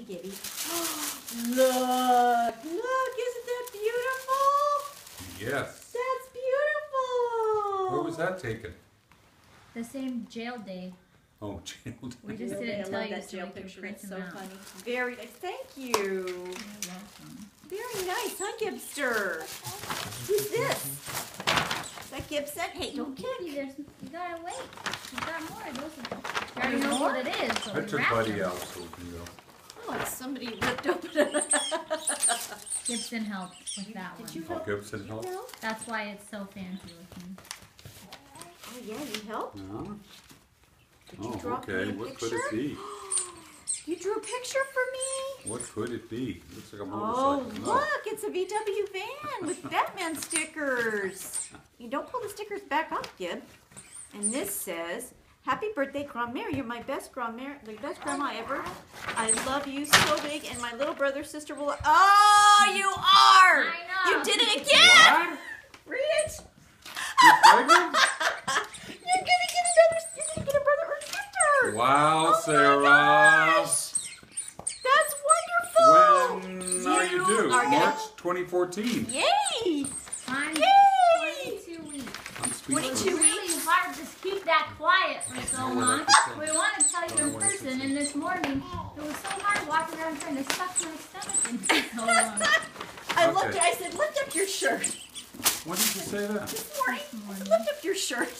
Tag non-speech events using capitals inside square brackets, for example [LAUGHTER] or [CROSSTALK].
Gibby, Gibby. [GASPS] look, look, isn't that beautiful? Yes. That's beautiful. Where was that taken? The same jail day. Oh, [LAUGHS] jailed. We just Really, didn't I tell love you that so jail picture. print That's so out. funny. Very nice. Thank you. You're welcome. Very nice, huh, Gibster? Who's this? Is that Gibson? Hey, don't kick. Kitty, there's, you gotta wait. You got more. Those are, you already know what it is. So I we took Buddy them. out so we can go. Oh, it's somebody ripped open. Gibson helped with that Did one. you Oh, help? Gibson You help? help? That's why it's so fancy looking. Oh yeah, you helped. No? Did you Oh, draw me okay. a What picture? could it be? [GASPS] You drew a picture for me. What could it be? Looks like a Oh, motorcycle. No. look, it's a VW van with [LAUGHS] Batman stickers. You don't pull the stickers back up, Gib. And this says, Happy birthday, Grandmere. You're my best Grandmere, the best grandma ever. I love you so big, and my little brother, sister will. Oh, you are! I know. You did it again! What? Read it! You're pregnant? [LAUGHS] You're gonna get another, you're gonna get a brother or sister! Wow, Oh Sarah. my gosh. That's wonderful! When are you You due? are gonna- March 2014. Yay! I'm Yay! 22 weeks. I'm 22 It's really hard to keep that quiet for so long. I can say. We want to tell you in know what I can person, and this morning it was so hard walking around trying to stuff my stomach in so long. I Okay. looked. I said, "Lift up your shirt." When did you say that? This morning, This morning. lift up your shirt.